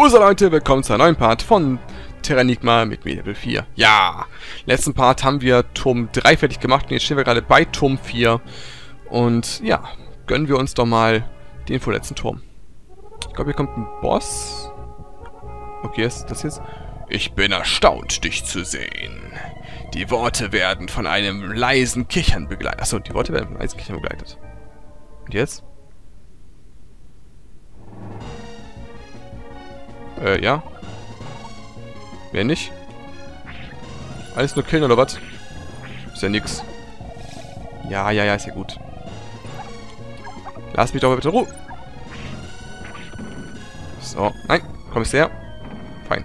Hose Leute, willkommen zu einem neuen Part von Terranigma mit mir Level 4. Ja, letzten Part haben wir Turm 3 fertig gemacht und jetzt stehen wir gerade bei Turm 4. Und ja, gönnen wir uns doch mal den vorletzten Turm. Ich glaube, hier kommt ein Boss. Okay, ist das jetzt? Ich bin erstaunt, dich zu sehen. Die Worte werden von einem leisen Kichern begleitet. Achso, die Worte werden von einem leisen Kichern begleitet. Und jetzt? Äh, ja. Wer nicht? Alles nur killen oder was? Ist ja nix. Ja, ja, ja, ist ja gut. Lass mich doch bitte Ruhe. So, nein, komm ich her. Fein.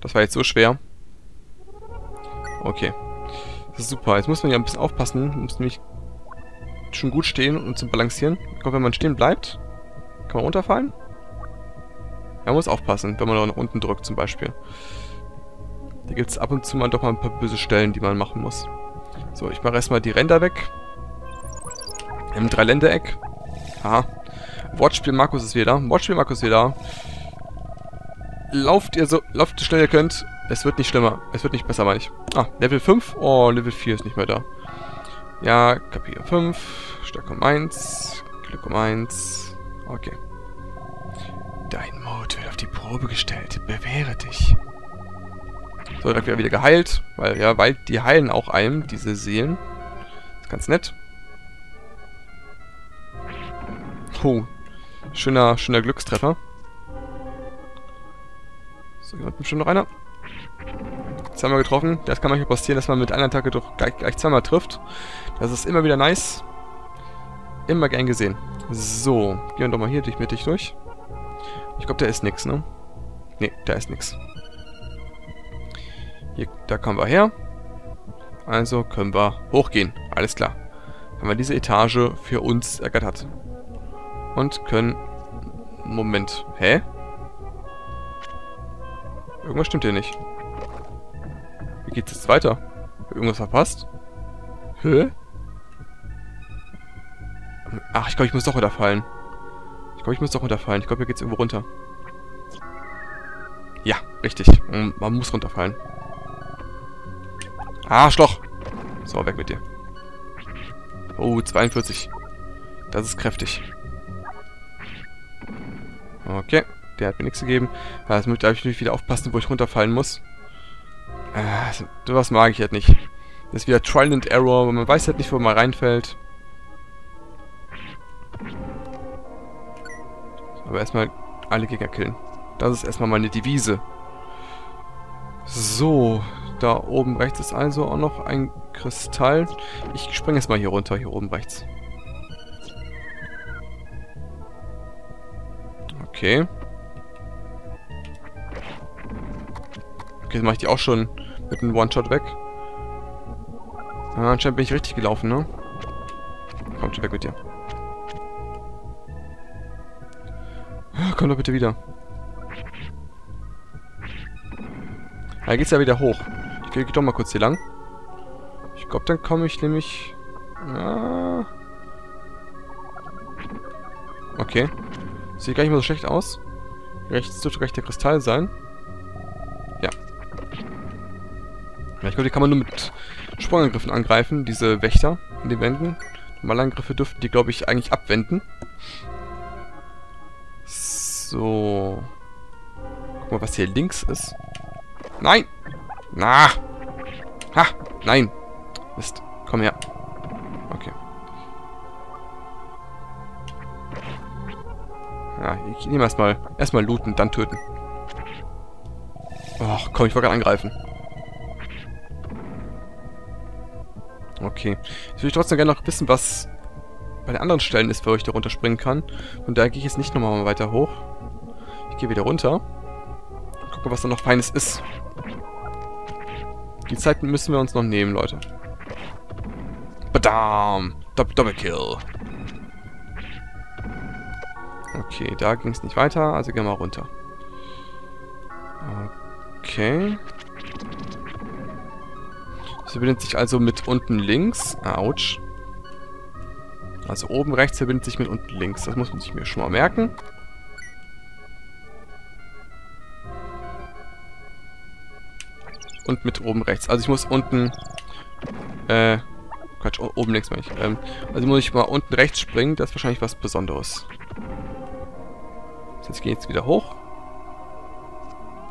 Das war jetzt so schwer. Okay. Das ist super. Jetzt muss man ja ein bisschen aufpassen. Man muss nämlich schon gut stehen und zum Balancieren. Ich glaube, wenn man stehen bleibt, kann man runterfallen. Man muss aufpassen, wenn man nach unten drückt zum Beispiel. Da gibt es ab und zu mal doch mal ein paar böse Stellen, die man machen muss. So, ich mache erstmal die Ränder weg. Im Dreiländereck. Aha. Wortspiel Markus ist wieder. Wortspiel Markus ist wieder. Lauft ihr so, lauft so schnell ihr könnt. Es wird nicht schlimmer. Es wird nicht besser, meine ich. Ah, Level 5. Oh, Level 4 ist nicht mehr da. Ja, Kapitel 5. Stärke um 1. Glück um 1. Okay. Dein Mut wird auf die Probe gestellt. Bewähre dich. So, dann wird wieder geheilt. Weil, ja, weil die heilen auch einem, diese Seelen. ist ganz nett. Oh. Schöner, schöner Glückstreffer. So, hier unten schon noch einer. Zweimal getroffen. Das kann manchmal passieren, dass man mit einer Attacke doch gleich, gleich zweimal trifft. Das ist immer wieder nice. Immer gern gesehen. So, gehen wir doch mal hier durch mittig durch. Ich glaube, da ist nix, ne? Ne, da ist. Hier, da kommen wir her. Also können wir hochgehen. Alles klar. Haben wir diese Etage für uns ergattert. Und können... Moment. Hä? Irgendwas stimmt hier nicht. Wie geht's jetzt weiter? Irgendwas verpasst? Hä? Ach, ich glaube, ich muss doch runterfallen. Ich glaube, ich muss doch runterfallen. Ich glaube, hier geht's irgendwo runter. Ja, richtig. Man muss runterfallen. Arschloch! So, weg mit dir. Oh, 42. Das ist kräftig. Okay, der hat mir nichts gegeben. Jetzt muss ich natürlich wieder aufpassen, wo ich runterfallen muss. Äh, sowas mag ich halt nicht. Das ist wieder Trial and Error, man weiß halt nicht, wo man reinfällt. Aber erstmal alle Gegner killen. Das ist erstmal meine Devise. So, da oben rechts ist also auch noch ein Kristall. Ich springe jetzt mal hier runter, hier oben rechts. Okay. Okay, dann mache ich die auch schon mit einem One-Shot weg. Ah, anscheinend bin ich richtig gelaufen, ne? Kommt schon weg mit dir. Komm doch bitte wieder. Da geht's ja wieder hoch. Ich gehe doch mal kurz hier lang. Ich glaube, dann komme ich nämlich... Ja. Okay. Sieht gar nicht mal so schlecht aus. Rechts dürfte gleich der Kristall sein. Ja. Ja, ich glaube, die kann man nur mit Sprungangriffen angreifen, diese Wächter in den Wänden. Normale Angriffe dürften die, glaube ich, eigentlich abwenden. So. Guck mal, was hier links ist. Nein! Na! Ha! Nein! Mist. Komm her. Okay. Ja, ich nehme erstmal erstmal looten, dann töten. Ach, komm, ich wollte gerade angreifen. Okay. Jetzt würde ich trotzdem gerne noch wissen, was bei den anderen Stellen ist, wo ich da runterspringen kann. Und da gehe ich jetzt nicht nochmal weiter hoch. Ich gehe wieder runter. Gucke, was da noch Feines ist. Die Zeit müssen wir uns noch nehmen, Leute. Badam! Double Kill. Okay, da ging es nicht weiter, also gehen wir runter. Okay. Das verbindet sich also mit unten links. Autsch. Also oben rechts verbindet sich mit unten links. Das muss man sich mir schon mal merken. Und mit oben rechts. Also ich muss unten... Äh... Quatsch, oben links meine ich. Ähm, also muss ich mal unten rechts springen. Das ist wahrscheinlich was Besonderes. Jetzt gehe ich jetzt wieder hoch.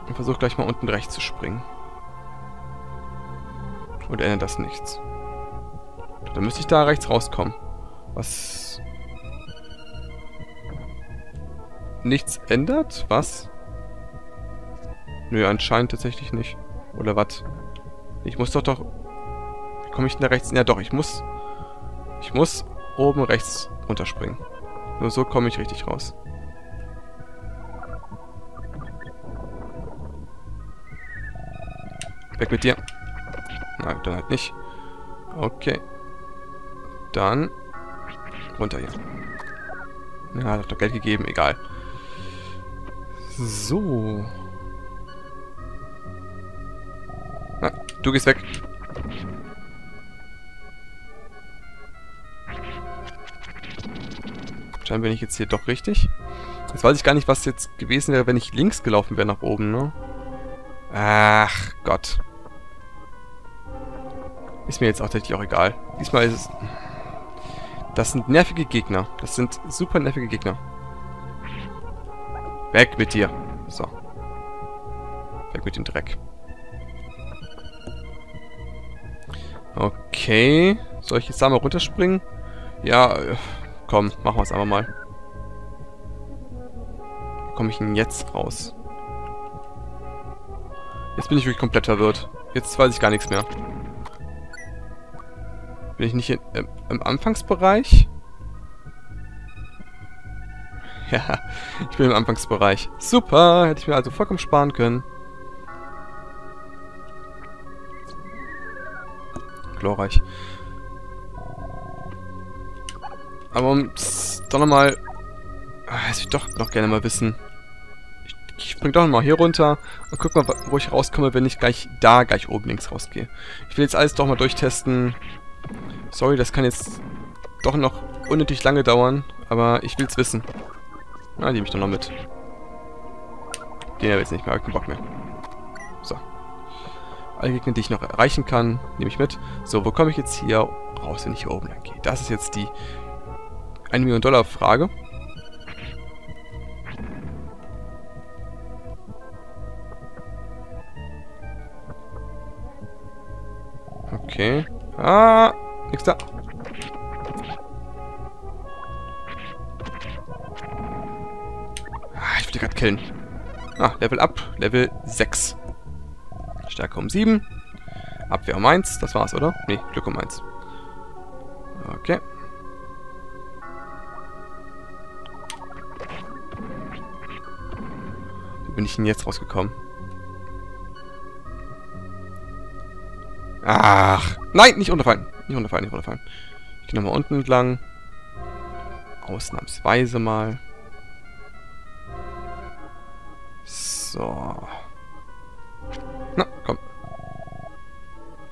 Und versuche gleich mal unten rechts zu springen. Und ändert das nichts. Dann müsste ich da rechts rauskommen. Was... Nichts ändert? Was? Nö, anscheinend tatsächlich nicht. Oder was? Ich muss doch doch... Wie komme ich denn da rechts? Ja doch, ich muss... Ich muss oben rechts runterspringen. Nur so komme ich richtig raus. Weg mit dir. Nein, dann halt nicht. Okay. Dann runter hier. Ja, hat doch Geld gegeben, egal. So. Du gehst weg. Scheinbar bin ich jetzt hier doch richtig. Jetzt weiß ich gar nicht, was jetzt gewesen wäre, wenn ich links gelaufen wäre nach oben, ne? Ach Gott. Ist mir jetzt auch tatsächlich auch egal. Diesmal ist es... Das sind nervige Gegner. Das sind super nervige Gegner. Weg mit dir. So. Weg mit dem Dreck. Okay. Soll ich jetzt da mal runterspringen? Ja, äh, komm, machen wir es einfach mal. Komme ich denn jetzt raus? Jetzt bin ich wirklich komplett verwirrt. Jetzt weiß ich gar nichts mehr. Bin ich nicht in, äh, im Anfangsbereich? Ja, ich bin im Anfangsbereich. Super, hätte ich mir also vollkommen sparen können. Glorreich. Aber um doch nochmal... Ah, das ich doch noch gerne mal wissen. Ich, ich spring doch nochmal hier runter und guck mal, wo ich rauskomme, wenn ich gleich da, gleich oben links rausgehe. Ich will jetzt alles doch mal durchtesten. Sorry, das kann jetzt doch noch unnötig lange dauern, aber ich will's wissen. Na, nehme ich doch noch mit. Den habe ich jetzt nicht mehr, hab keinen Bock mehr. Alle Gegner, die ich noch erreichen kann, nehme ich mit. So, wo komme ich jetzt hier raus, wenn ich hier oben lang gehe? Das ist jetzt die 1 Million Dollar Frage. Okay. Ah, nix da. Ah, ich will die gerade killen. Ah, Level up, Level 6. Stärke um 7. Abwehr um 1, das war's, oder? Nee, Glück um 1. Okay. Wie bin ich denn jetzt rausgekommen? Ach, nein, nicht runterfallen. Nicht runterfallen, nicht runterfallen. Ich gehe nochmal unten entlang. Ausnahmsweise mal. So.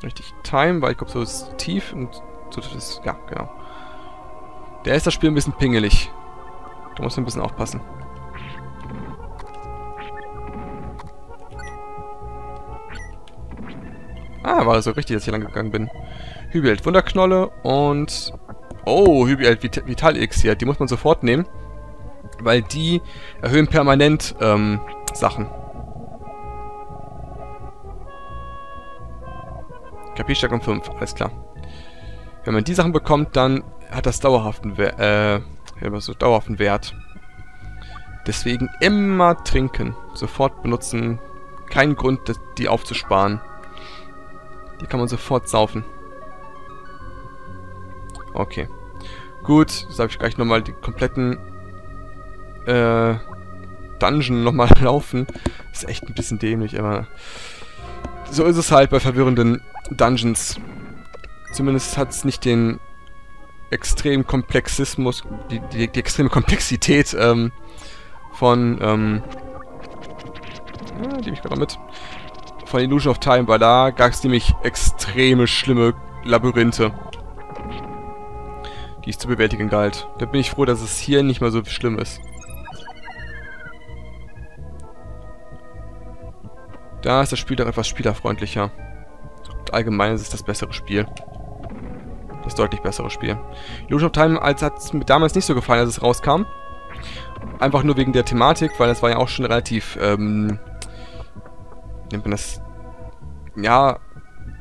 Richtig Time, weil ich glaube, so ist tief und so ist, ja, genau. Der ist das Spiel ein bisschen pingelig. Da muss man ein bisschen aufpassen. Ah, war das so richtig, dass ich hier lang gegangen bin. Hübielt Wunderknolle und... Oh, Hübielt Vit Vital Elixir. Die muss man sofort nehmen. Weil die erhöhen permanent ähm, Sachen. Kapierstärke um 5, alles klar. Wenn man die Sachen bekommt, dann hat das dauerhaften, Wert, äh, so dauerhaften Wert. Deswegen immer trinken. Sofort benutzen. Kein Grund, die aufzusparen. Die kann man sofort saufen. Okay. Gut, jetzt darf ich gleich nochmal die kompletten äh, Dungeon nochmal laufen. Ist echt ein bisschen dämlich, aber so ist es halt bei verwirrenden Dungeons. Zumindest hat es nicht den extremen Komplexismus, die, die, die extreme Komplexität ähm, von, ähm, ja, nehme ich gerade mit, von Illusion of Time, weil da gab es nämlich extreme, schlimme Labyrinthe, die es zu bewältigen galt. Da bin ich froh, dass es hier nicht mehr so schlimm ist. Da ist das Spiel doch etwas spielerfreundlicher. Allgemein ist es das bessere Spiel. Das deutlich bessere Spiel. Illusion of Time als hat es mir damals nicht so gefallen, als es rauskam. Einfach nur wegen der Thematik, weil das war ja auch schon relativ, ähm, nennt man das, ja,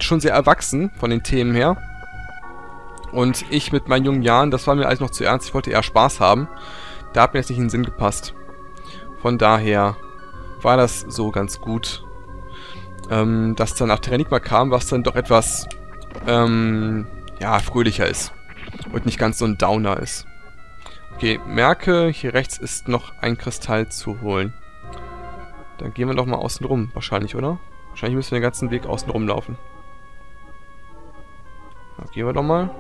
schon sehr erwachsen von den Themen her. Und ich mit meinen jungen Jahren, das war mir alles noch zu ernst, ich wollte eher Spaß haben. Da hat mir jetzt nicht in den Sinn gepasst. Von daher war das so ganz gut. Ähm, dass dann nach Terranigma kam, was dann doch etwas, ähm, ja, fröhlicher ist. Und nicht ganz so ein Downer ist. Okay, merke, hier rechts ist noch ein Kristall zu holen. Dann gehen wir doch mal außen rum, wahrscheinlich, oder? Wahrscheinlich müssen wir den ganzen Weg außen rumlaufen. Da gehen wir doch mal.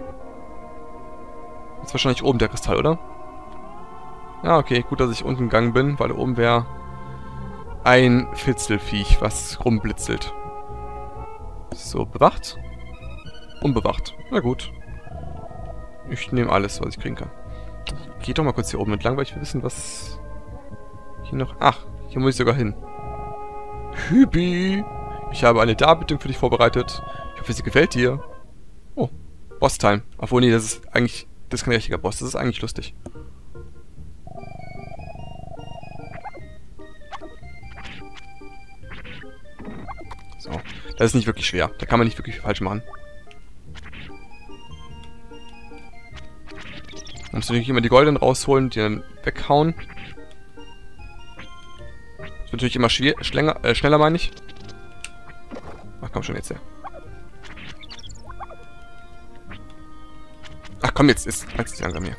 Ist wahrscheinlich oben der Kristall, oder? Ja, okay, gut, dass ich unten gegangen bin, weil oben wäre ein Fitzelfiech, was rumblitzelt. So, bewacht. Unbewacht. Na gut. Ich nehme alles, was ich kriegen kann. Geh doch mal kurz hier oben entlang, weil ich will wissen, was hier noch... Ach, hier muss ich sogar hin. Hübi! Ich habe eine Darbietung für dich vorbereitet. Ich hoffe, sie gefällt dir. Oh, Boss-Time. Obwohl, nee, das ist eigentlich... Das ist kein richtiger Boss. Das ist eigentlich lustig. Das ist nicht wirklich schwer. Da kann man nicht wirklich falsch machen. Man muss natürlich immer die Goldenen rausholen, die dann weghauen. Das wird natürlich immer schneller, äh, schneller meine ich. Ach komm schon jetzt her. Ach komm, jetzt ist jetzt langsam hier.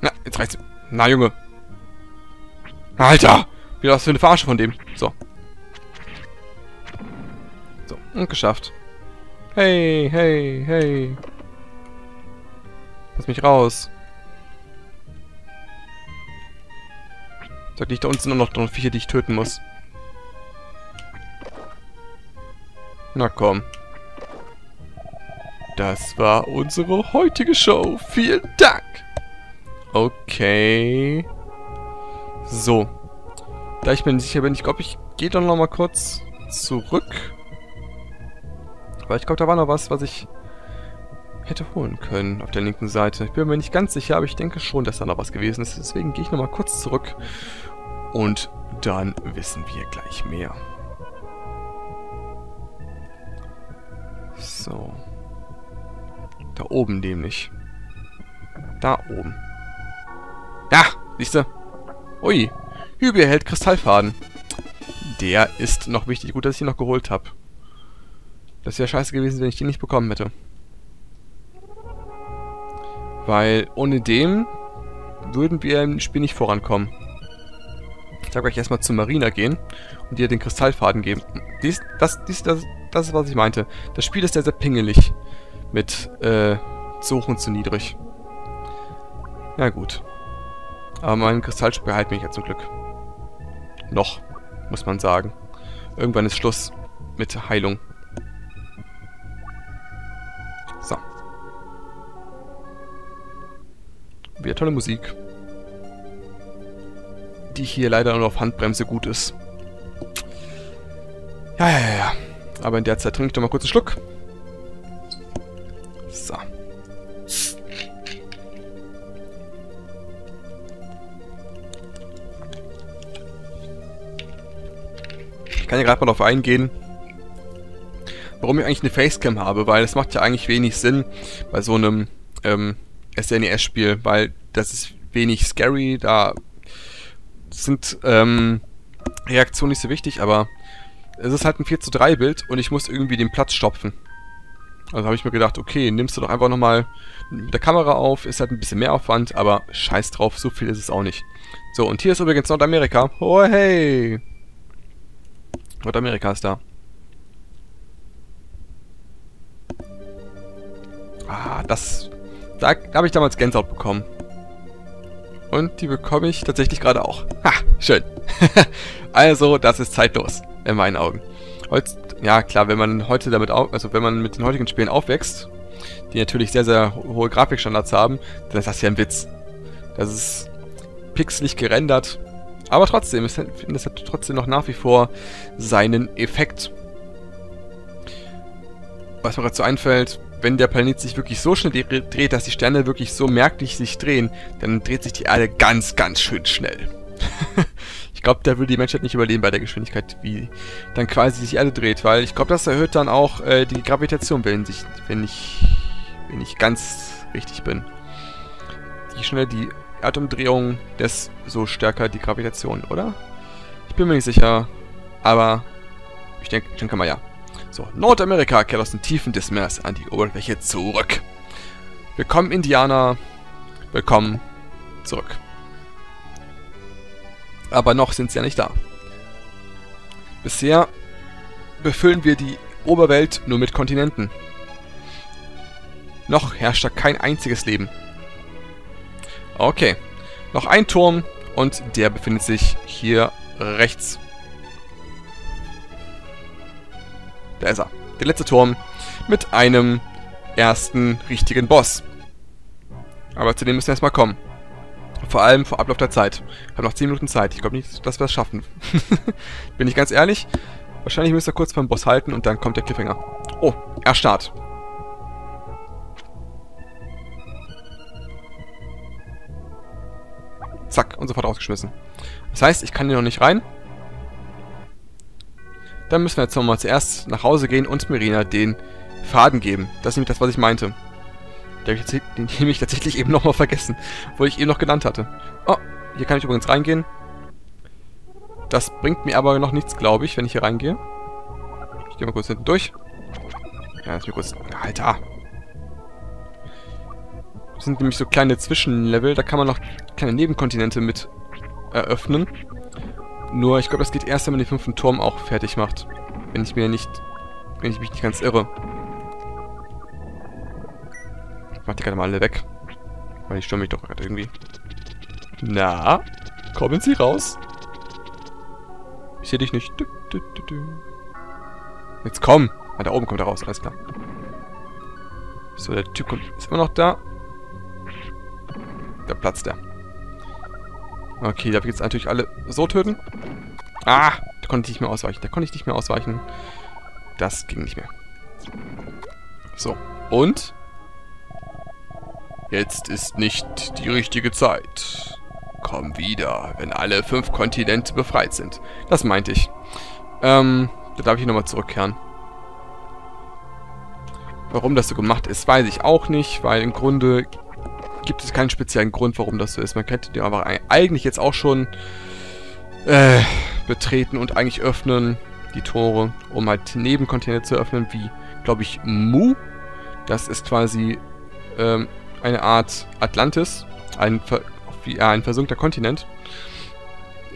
Na, jetzt reicht's. Na, Junge. Alter! Wie was für eine Verarsche von dem. So. So, und geschafft. Hey, hey, hey. Lass mich raus. Sag nicht, da unten sind noch, noch Viecher, die ich töten muss. Na komm. Das war unsere heutige Show. Vielen Dank. Okay. So. Da ich mir nicht sicher bin, ich glaube, ich gehe doch noch mal kurz zurück. Weil ich glaube, da war noch was, was ich hätte holen können auf der linken Seite. Ich bin mir nicht ganz sicher, aber ich denke schon, dass da noch was gewesen ist. Deswegen gehe ich noch mal kurz zurück und dann wissen wir gleich mehr. So. Da oben nämlich. Da oben. Ja, siehst du? Ui, Hübi erhält Kristallfaden. Der ist noch wichtig. Gut, dass ich ihn noch geholt habe. Das wäre scheiße gewesen, wenn ich den nicht bekommen hätte. Weil ohne dem würden wir im Spiel nicht vorankommen. Ich sag gleich erstmal zu Marina gehen und dir den Kristallfaden geben. Dies, das, dies, das, das ist, was ich meinte. Das Spiel ist sehr, sehr pingelig. Mit, äh, und zu niedrig. Ja, gut. Aber mein Kristallspeer hält mich ja zum Glück. Noch, muss man sagen. Irgendwann ist Schluss mit Heilung. So. Wieder tolle Musik. Die hier leider nur auf Handbremse gut ist. Ja, ja, ja. Aber in der Zeit trinke ich doch mal kurz einen Schluck. So. Ich kann ja gerade mal darauf eingehen, warum ich eigentlich eine Facecam habe, weil es macht ja eigentlich wenig Sinn bei so einem ähm, SNES-Spiel, weil das ist wenig scary, da sind ähm, Reaktionen nicht so wichtig, aber es ist halt ein 4 zu 3 Bild und ich muss irgendwie den Platz stopfen. Also habe ich mir gedacht, okay, nimmst du doch einfach nochmal mit der Kamera auf, ist halt ein bisschen mehr Aufwand, aber scheiß drauf, so viel ist es auch nicht. So, und hier ist übrigens Nordamerika. Oh, hey! Nordamerika ist da. Ah, das... Da, da habe ich damals Gänsehaut bekommen. Und die bekomme ich tatsächlich gerade auch. Ha, schön. also, das ist zeitlos, in meinen Augen. Heutz, ja, klar, wenn man heute damit auf, also wenn man mit den heutigen Spielen aufwächst, die natürlich sehr, sehr hohe Grafikstandards haben, dann ist das ja ein Witz. Das ist pixelig gerendert. Aber trotzdem, es, es hat trotzdem noch nach wie vor seinen Effekt. Was mir so einfällt, wenn der Planet sich wirklich so schnell dreht, dass die Sterne wirklich so merklich sich drehen, dann dreht sich die Erde ganz, ganz schön schnell. ich glaube, da würde die Menschheit nicht überleben bei der Geschwindigkeit, wie dann quasi sich die Erde dreht, weil ich glaube, das erhöht dann auch äh, die Gravitation, wenn, sich, wenn, ich, wenn ich ganz richtig bin. Je schneller die Erdumdrehung, desto stärker die Gravitation, oder? Ich bin mir nicht sicher, aber ich denke, ich denke mal ja. So, Nordamerika kehrt aus den Tiefen des Meeres an die Oberfläche zurück. Willkommen, Indianer. Willkommen zurück. Aber noch sind sie ja nicht da. Bisher befüllen wir die Oberwelt nur mit Kontinenten. Noch herrscht da kein einziges Leben. Okay. Noch ein Turm und der befindet sich hier rechts. Da ist er. Der letzte Turm mit einem ersten richtigen Boss. Aber zu dem müssen wir erstmal kommen. Vor allem vor Ablauf der Zeit. Ich habe noch 10 Minuten Zeit. Ich glaube nicht, dass wir es schaffen. Bin ich ganz ehrlich. Wahrscheinlich müssen wir kurz beim Boss halten und dann kommt der Cliffhanger. Oh, Erstart. Zack, und sofort rausgeschmissen. Das heißt, ich kann hier noch nicht rein. Dann müssen wir jetzt nochmal zuerst nach Hause gehen und Merina den Faden geben. Das ist nämlich das, was ich meinte. Den habe ich tatsächlich eben nochmal vergessen, wo ich eben noch genannt hatte. Oh, hier kann ich übrigens reingehen. Das bringt mir aber noch nichts, glaube ich, wenn ich hier reingehe. Ich gehe mal kurz hinten durch. Ja, lass mich kurz... Alter! Das sind nämlich so kleine Zwischenlevel, da kann man noch kleine Nebenkontinente mit eröffnen. Nur, ich glaube, das geht erst, wenn man den fünften Turm auch fertig macht. Wenn ich mir nicht... Wenn ich mich nicht ganz irre. Ich mach die gerade mal alle weg. Weil die stören mich doch gerade irgendwie. Na? Kommen Sie raus? Ich sehe dich nicht. Jetzt komm! Ah, da oben kommt er raus, alles klar. So, der Typ kommt, ist immer noch da. Da platzt er. Okay, ich jetzt natürlich alle so töten? Ah, da konnte ich nicht mehr ausweichen. Da konnte ich nicht mehr ausweichen. Das ging nicht mehr. So, und? Jetzt ist nicht die richtige Zeit. Komm wieder, wenn alle fünf Kontinente befreit sind. Das meinte ich. Ähm, da darf ich nochmal zurückkehren. Warum das so gemacht ist, weiß ich auch nicht, weil im Grunde gibt es keinen speziellen Grund, warum das so ist. Man könnte die aber eigentlich jetzt auch schon äh, betreten und eigentlich öffnen, die Tore, um halt Nebencontainer zu öffnen, wie, glaube ich, Mu. Das ist quasi ähm, eine Art Atlantis, ein, wie, äh, ein versunkter Kontinent.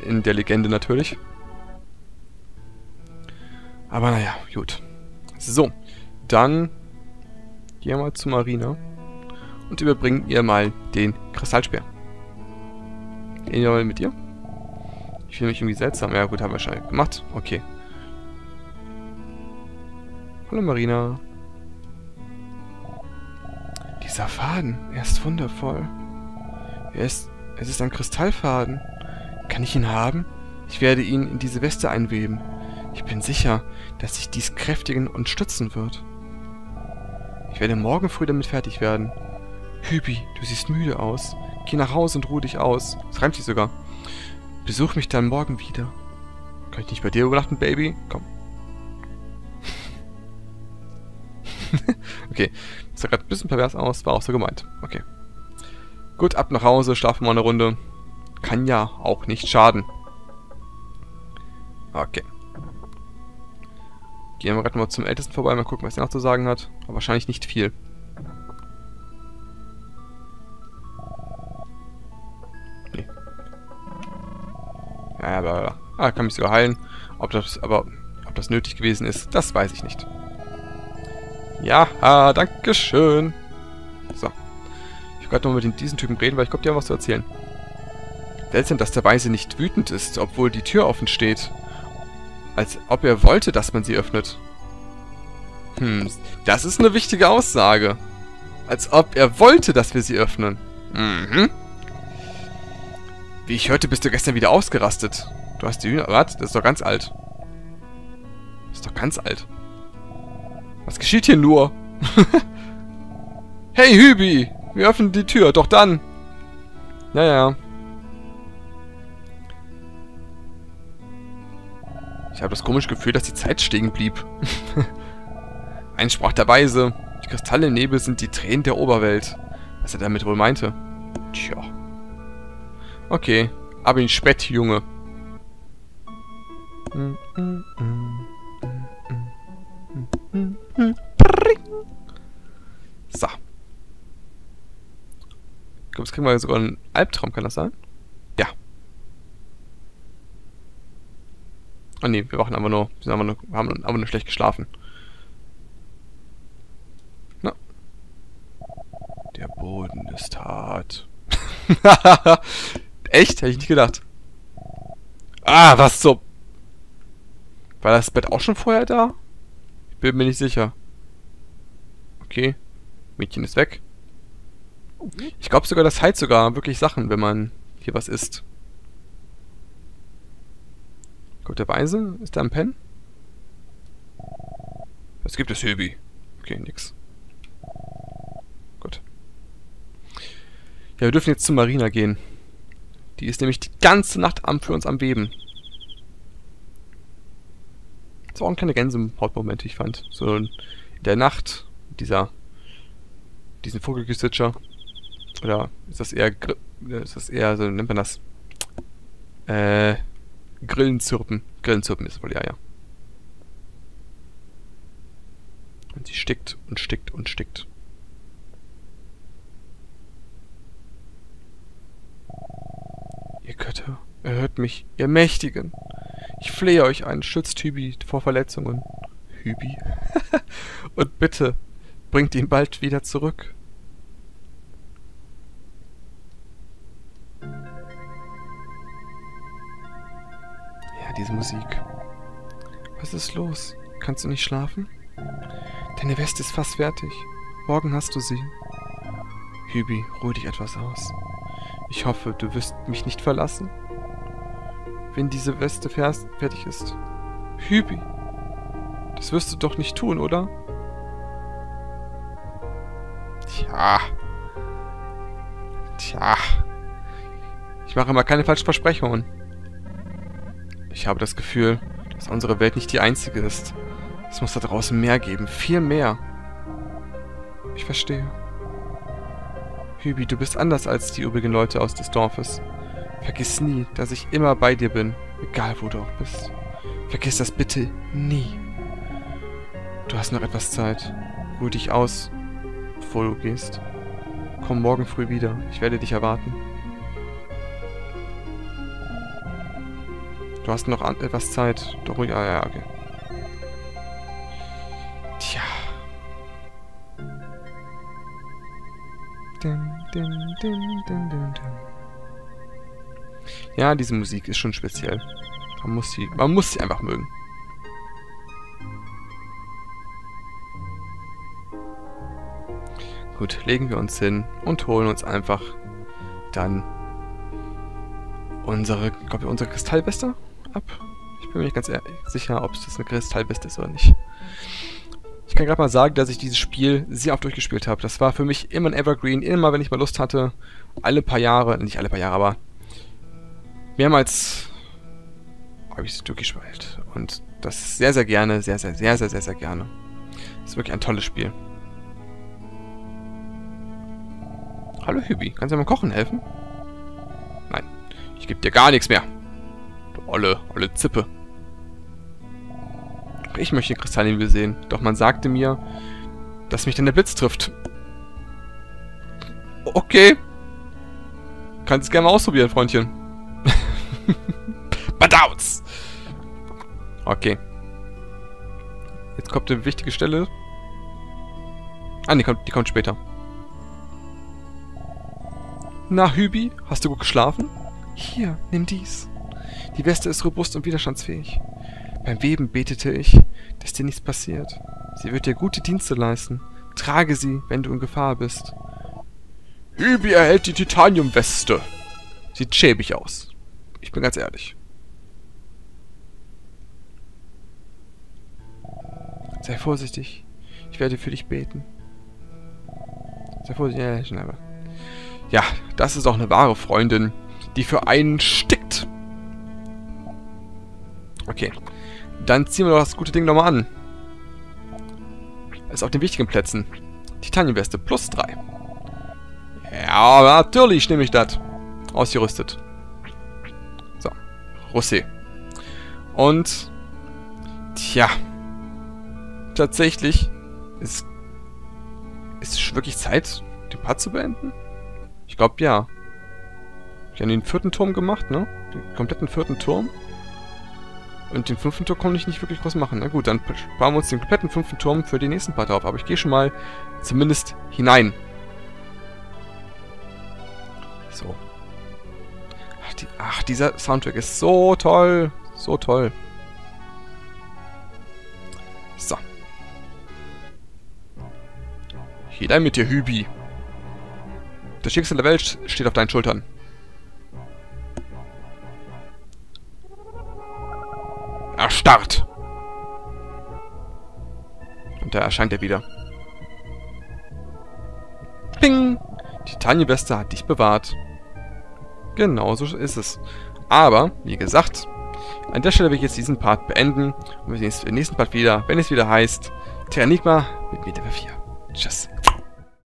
In der Legende natürlich. Aber naja, gut. So, dann gehen wir mal zu Marina und überbringen ihr mal den Kristallspeer. Gehen wir mal mit ihr? Ich fühle mich irgendwie seltsam. Ja gut, haben wir schon gemacht. Okay. Hallo Marina. Dieser Faden, er ist wundervoll. Er ist, es ist ein Kristallfaden. Kann ich ihn haben? Ich werde ihn in diese Weste einweben. Ich bin sicher, dass sich dies kräftigen und stützen wird. Ich werde morgen früh damit fertig werden. Hübi, du siehst müde aus. Geh nach Hause und ruh dich aus. Das reimt sich sogar. Besuch mich dann morgen wieder. Kann ich nicht bei dir übernachten, Baby? Komm. okay. Das sah gerade ein bisschen pervers aus, war auch so gemeint. Okay. Gut, ab nach Hause, schlafen wir eine Runde. Kann ja auch nicht schaden. Okay. Gehen wir gerade mal zum Ältesten vorbei, mal gucken, was er noch zu sagen hat. Aber wahrscheinlich nicht viel. Ja, aber ah, kann mich sogar heilen. Ob das, aber ob das nötig gewesen ist, das weiß ich nicht. Ja, danke schön. So. Ich will gerade noch mit diesen Typen reden, weil ich glaube, die haben was zu erzählen. Seltsam, dass der Weise nicht wütend ist, obwohl die Tür offen steht. Als ob er wollte, dass man sie öffnet. Hm, das ist eine wichtige Aussage. Als ob er wollte, dass wir sie öffnen. Mhm. Wie ich hörte, bist du gestern wieder ausgerastet. Du hast die Hühner... Was? Das ist doch ganz alt. Das ist doch ganz alt. Was geschieht hier nur? hey, Hübi! Wir öffnen die Tür, doch dann! Ja, ja. Ich habe das komische Gefühl, dass die Zeit stehen blieb. Eins sprach der Weise. Die Kristalle im Nebel sind die Tränen der Oberwelt. Was er damit wohl meinte. Tja. Okay. Aber in Spett, Junge. So. Ich glaube, jetzt kriegen wir sogar einen Albtraum, kann das sein? Ja. Oh ne, wir wachen einfach nur, wir einfach nur, haben einfach nur schlecht geschlafen. Na. Der Boden ist hart. Echt? Hätte ich nicht gedacht. Ah, was so. War das Bett auch schon vorher da? Ich bin mir nicht sicher. Okay. Mädchen ist weg. Ich glaube sogar, das heilt sogar wirklich Sachen, wenn man hier was isst. Der Weise? Ist da ein Pen? Was gibt es, Hübi? Okay, nix. Gut. Ja, wir dürfen jetzt zu Marina gehen. Die ist nämlich die ganze Nacht am, für uns am Beben. Das waren keine Gänsehautmomente, ich fand. So in der Nacht, dieser, diesen Vogelgeswitcher. Oder ist das eher, ist das eher, so nennt man das? Äh, Grillenzirpen. Grillenzirpen ist wohl, ja, ja. Und sie stickt und stickt und stickt. Ihr Götter, erhört mich, ihr Mächtigen. Ich flehe euch ein, schützt Hübi vor Verletzungen. Hübi? und bitte, bringt ihn bald wieder zurück. diese Musik. Was ist los? Kannst du nicht schlafen? Deine Weste ist fast fertig. Morgen hast du sie. Hübi, ruh dich etwas aus. Ich hoffe, du wirst mich nicht verlassen. Wenn diese Weste fertig ist. Hübi, das wirst du doch nicht tun, oder? Tja. Tja. Ich mache immer keine falschen Versprechungen. Ich habe das Gefühl, dass unsere Welt nicht die einzige ist. Es muss da draußen mehr geben. Viel mehr. Ich verstehe. Hübi, du bist anders als die übrigen Leute aus des Dorfes. Vergiss nie, dass ich immer bei dir bin, egal wo du auch bist. Vergiss das bitte nie. Du hast noch etwas Zeit. Ruhe dich aus, bevor du gehst. Komm morgen früh wieder. Ich werde dich erwarten. Du hast noch etwas Zeit. Doch ruhig. Ja, diese Musik ist schon speziell. Man muss sie, man muss sie einfach mögen. Gut, legen wir uns hin und holen uns einfach dann unsere, glaube ich, unsere Kristallweste ab. Ich bin mir nicht ganz sicher, ob es das eine Kristallweste ist oder nicht. Ich kann gerade mal sagen, dass ich dieses Spiel sehr oft durchgespielt habe. Das war für mich immer ein Evergreen. Immer, wenn ich mal Lust hatte, alle paar Jahre, nicht alle paar Jahre, aber mehrmals habe ich es durchgespielt. Und das sehr, sehr gerne, sehr, sehr, sehr, sehr, sehr, sehr gerne. Das ist wirklich ein tolles Spiel. Hallo Hübi, kannst du mir mal kochen helfen? Nein, ich gebe dir gar nichts mehr. Olle, olle Zippe. Ich möchte den Kristallnebel sehen, doch man sagte mir, dass mich dann der Blitz trifft. Okay. Kannst es gerne mal ausprobieren, Freundchen. Badauts! Okay. Jetzt kommt eine wichtige Stelle. Ah, die kommt, die kommt später. Na, Hübi, hast du gut geschlafen? Hier, nimm dies. Die Weste ist robust und widerstandsfähig. Beim Weben betete ich, dass dir nichts passiert. Sie wird dir gute Dienste leisten. Trage sie, wenn du in Gefahr bist. Hübi erhält die Titaniumweste. Sieht schäbig aus. Ich bin ganz ehrlich. Sei vorsichtig. Ich werde für dich beten. Sei vorsichtig. Ja, schneller. Ja, das ist auch eine wahre Freundin, die für einen stickt. Okay. Dann ziehen wir doch das gute Ding nochmal an. Ist auf den wichtigen Plätzen. Titaniumweste plus 3. Ja, natürlich nehme ich das. Ausgerüstet. So. Rosé. Und... Tja. Tatsächlich ist... Ist es wirklich Zeit, den Part zu beenden? Ich glaube, ja. Ich habe den vierten Turm gemacht, ne? Den kompletten vierten Turm. Und den fünften Turm konnte ich nicht wirklich groß machen. Na gut, dann sparen wir uns den kompletten fünften Turm für den nächsten Part auf. Aber ich gehe schon mal zumindest hinein. So. Ach, die, ach, dieser Soundtrack ist so toll. So toll. So. Hinein mit dir, Hübi. Das Schicksal der Welt steht auf deinen Schultern. Erstarrt! Und da erscheint er wieder. Ping! Titanienweste hat dich bewahrt. Genau so ist es. Aber, wie gesagt, an der Stelle will ich jetzt diesen Part beenden. Und wir sehen uns im nächsten Part wieder, wenn es wieder heißt Terranigma mit Meta 4. Tschüss.